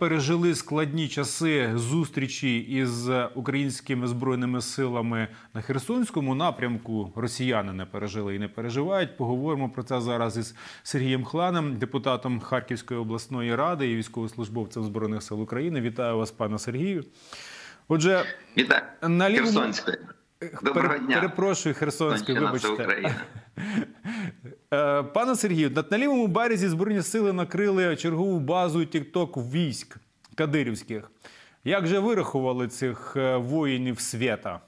Пережили складні часи зустрічі із українськими збройними силами на Херсонському напрямку. Росіяни не пережили і не переживають. Поговоримо про це зараз із Сергієм Хланом, депутатом Харківської обласної ради і військовослужбовцем збройних сил України. Вітаю вас, пане Сергію. Отже, Вітаю. на лівому... Херсонської. Доброго дня. Перепрошую, Херсонської, вибачте. Е, пане Сергію, на лівому березі збройні сили накрили чергову базу тікток військ кадирівських. Як же вирахували цих е, воїнів свята?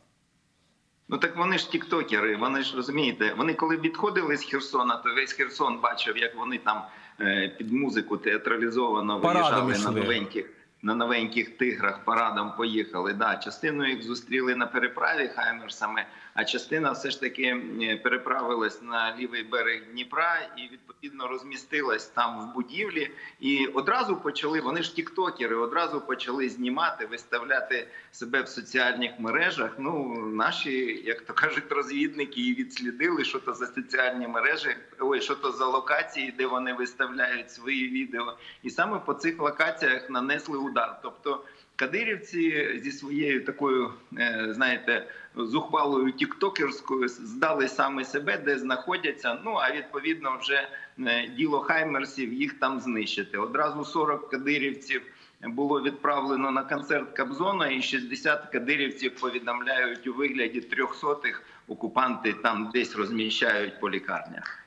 Ну так вони ж тіктокери. Вони ж розумієте, вони коли відходили з Херсона, то весь Херсон бачив, як вони там е, під музику театралізовано виїжджали на новеньких на новеньких тиграх парадом поїхали. Да, частину їх зустріли на переправі хаймерсами, а частина все ж таки переправилась на лівий берег Дніпра і відповідно розмістилась там в будівлі. І одразу почали вони ж тіктокери, одразу почали знімати, виставляти себе в соціальних мережах. Ну наші, як то кажуть, розвідники і відслідили, що то за соціальні мережі, ой, що то за локації, де вони виставляють свої відео, і саме по цих локаціях нанесли удар. Тобто кадирівці зі своєю такою, е, знаєте, зухвалою тіктокерською здали саме себе, де знаходяться. Ну а відповідно, вже е, діло хаймерсів їх там знищити. Одразу 40 кадирівців. Було відправлено на концерт Кабзона, і 60 кадирівців повідомляють у вигляді трьохсотих окупанти там десь розміщають по лікарнях.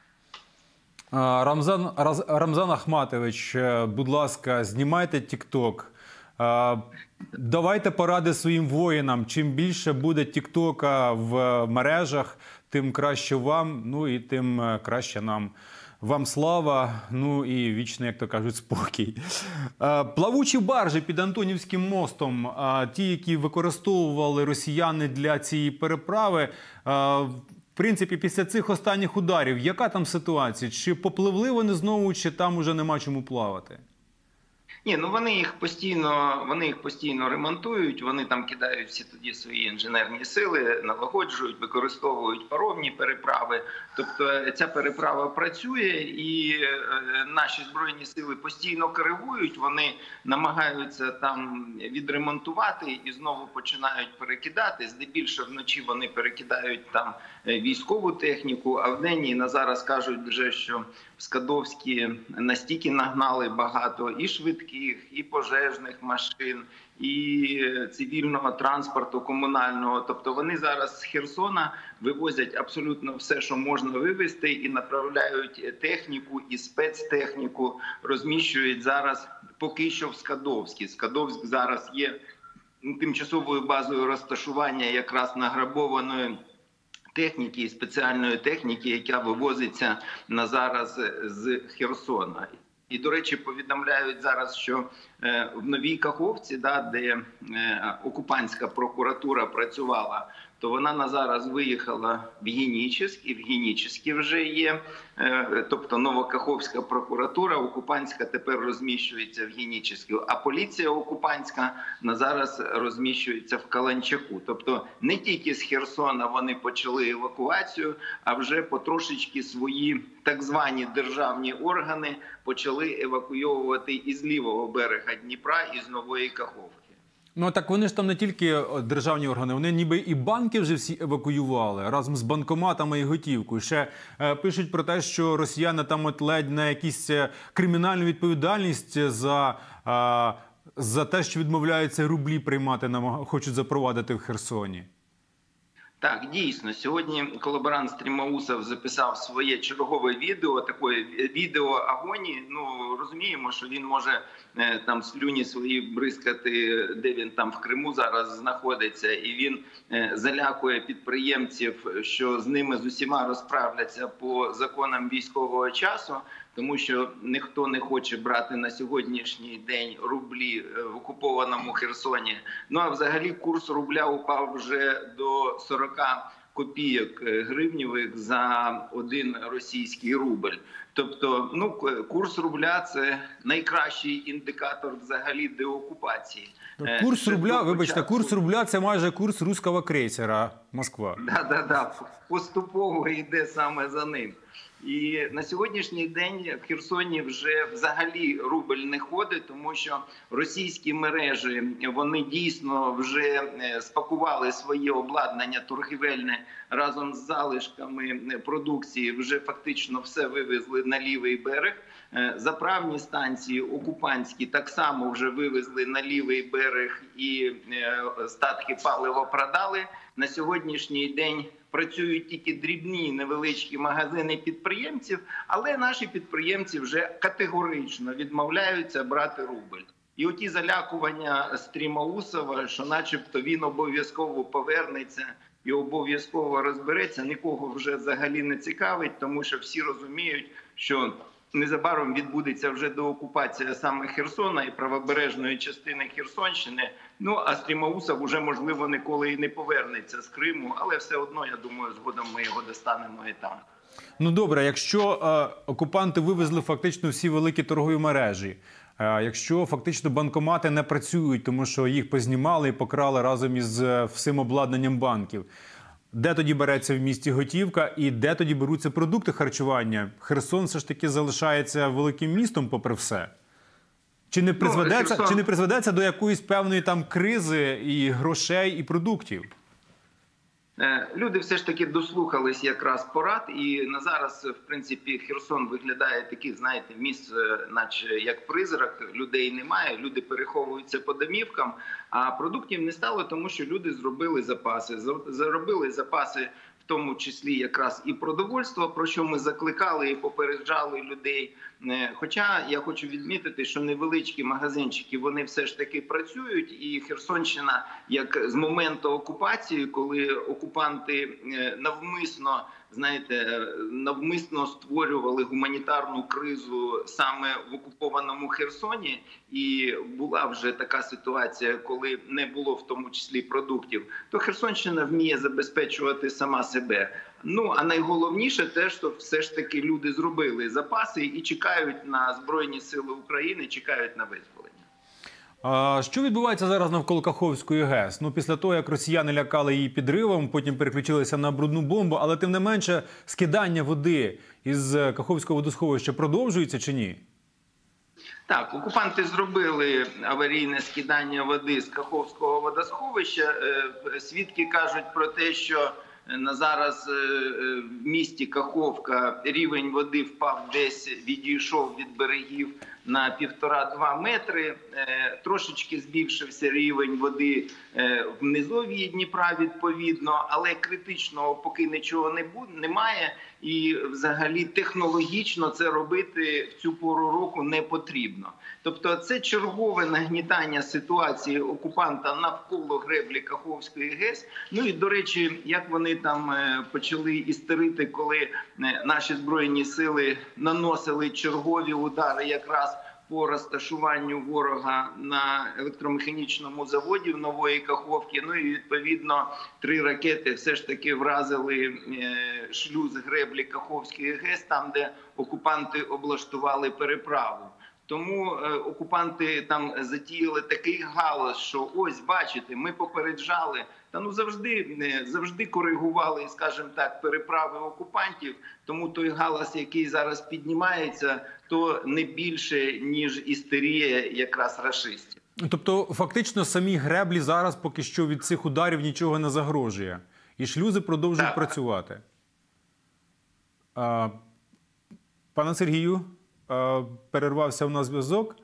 Рамзан Рамзан Ахматович, е, будь ласка, знімайте Тікток. Давайте поради своїм воїнам. Чим більше буде Тіктока в мережах, тим краще вам. Ну і тим е, краще нам. Вам слава, ну і вічно, як то кажуть, спокій. Плавучі баржі під Антонівським мостом, ті, які використовували росіяни для цієї переправи. Принципі, після цих останніх ударів, яка там ситуація? Чи попливли вони знову, чи там уже нема чому плавати? Ні, ну вони їх постійно вони їх постійно ремонтують. Вони там кидають всі тоді свої інженерні сили, налагоджують, використовують паромні переправи. Тобто ця переправа працює, і е, наші збройні сили постійно коригують. Вони намагаються там відремонтувати і знову починають перекидати. Здебільшого вночі вони перекидають там е, військову техніку. А в день і на зараз кажуть вже, що в Скадовські настільки нагнали багато і швидких швидких, і пожежних машин, і цивільного транспорту комунального. Тобто вони зараз з Херсона вивозять абсолютно все, що можна вивезти, і направляють техніку і спецтехніку, розміщують зараз поки що в Скадовській. Скадовськ зараз є тимчасовою базою розташування якраз награбованої. Техніки і спеціальної техніки, яка вивозиться на зараз з Херсона, і до речі, повідомляють зараз, що е, в новій Каховці, да, де е, окупантська прокуратура працювала то вона на зараз виїхала в Генічеськ, і в Генічеській вже є. Е, тобто Новокаховська прокуратура окупантська тепер розміщується в Генічеську, а поліція окупантська на зараз розміщується в Каланчаку. Тобто не тільки з Херсона вони почали евакуацію, а вже потрошечки свої так звані державні органи почали евакуйовувати із лівого берега Дніпра із нової Каховки. Ну так вони ж там не тільки державні органи, вони ніби і банки вже всі евакуювали разом з банкоматами і готівкою. Ще е, пишуть про те, що росіяни там от ледь на якісь е, кримінальну відповідальність за е, за те, що відмовляються рублі приймати, нам хочуть запровадити в Херсоні. Так, дійсно, сьогодні колаборант Стрімаусов записав своє чергове відео, такої відео агонії. Ну розуміємо, що він може е, там слюні свої бризкати, де він там в Криму зараз знаходиться, і він е, залякує підприємців, що з ними з усіма розправляться по законам військового часу тому що ніхто не хоче брати на сьогоднішній день рублі е, в окупованому Херсоні. Ну а взагалі курс рубля упав вже до 40 копійок е, гривнівих за один російський рубль. Тобто, ну курс рубля це найкращий індикатор взагалі деокупації. Е, курс це рубля, вибачте, курс рубля це майже курс руського крейсера Москва. Да, да, да. Поступово йде саме за ним. І на сьогоднішній день в Херсоні вже взагалі рубль не ходить, тому що російські мережі вони дійсно вже е, спакували своє обладнання торгівельне разом з залишками продукції. Вже фактично все вивезли на лівий берег. Е, Заправні станції окупантські так само вже вивезли на лівий берег і е, статки палива продали. На сьогоднішній день працюють тільки дрібні невеличкі магазини підприємців, але наші підприємці вже категорично відмовляються брати рубль. І оті залякування Стрімаусова, що, начебто, він обов'язково повернеться і обов'язково розбереться, нікого вже взагалі не цікавить, тому що всі розуміють, що незабаром відбудеться вже деокупація саме Херсона і правобережної частини Херсонщини. Ну а Стрімаусов уже можливо ніколи і не повернеться з Криму, але все одно я думаю, згодом ми його достанемо і там. Ну добре, якщо е, окупанти вивезли фактично всі великі торгові мережі, е, якщо фактично банкомати не працюють, тому що їх познімали і покрали разом із е, всім обладнанням банків. Де тоді береться в місті готівка і де тоді беруться продукти харчування? Херсон все ж таки залишається великим містом, попри все. Чи не призведеться, Херсон- чи не призведеться до якоїсь певної там кризи і грошей, і продуктів? Е, Люди все ж таки дослухались якраз порад, і на зараз, в принципі, Херсон виглядає такий, знаєте, місце, наче як призрак. Людей немає, люди переховуються по домівкам. А продуктів не стало, тому що люди зробили запаси. Зро- Заробили запаси, тому числі якраз і продовольство, про що ми закликали і попереджали людей. Е, Хоча я хочу відмітити, що невеличкі магазинчики вони все ж таки працюють, і Херсонщина, як з моменту окупації, коли окупанти е, навмисно знаєте, навмисно створювали гуманітарну кризу саме в окупованому Херсоні, і була вже така ситуація, коли не було в тому числі продуктів, то Херсонщина вміє забезпечувати сама себе. Ну а найголовніше те, що все ж таки люди зробили запаси і чекають на збройні сили України, чекають на визволення. А що відбувається зараз навколо Каховської ГЕС? Ну після того, як росіяни лякали її підривом, потім переключилися на брудну бомбу, але тим не менше скидання води із е, Каховського водосховища продовжується чи ні? Так, окупанти зробили аварійне скидання води з Каховського водосховища. Е, Свідки кажуть про те, що на зараз е, е, в місті Каховка рівень води впав десь, відійшов від берегів на півтора-два метри. Е, Трошечки збільшився рівень води е, в низовій Дніпра відповідно, але критичного поки нічого не буде, немає. І взагалі технологічно це робити в цю пору року не потрібно. Тобто, це чергове нагнітання ситуації окупанта навколо греблі Каховської ГЕС. Ну і до речі, як вони там е, почали істерити, коли наші збройні сили наносили чергові удари якраз по розташуванню ворога на електромеханічному заводі в нової Каховки. Ну і відповідно три ракети все ж таки вразили е, шлюз греблі Каховської ГЕС, там де окупанти облаштували переправу. Тому е, окупанти там затіяли такий галас, що ось бачите, ми попереджали. Та ну завжди е, завжди коригували, скажімо так, переправи окупантів. Тому той галас, який зараз піднімається, то не більше ніж істерія якраз рашистів. Тобто, фактично, самі греблі зараз поки що від цих ударів нічого не загрожує, і шлюзи продовжують Так. працювати. А, пане Сергію, перервався у нас зв'язок.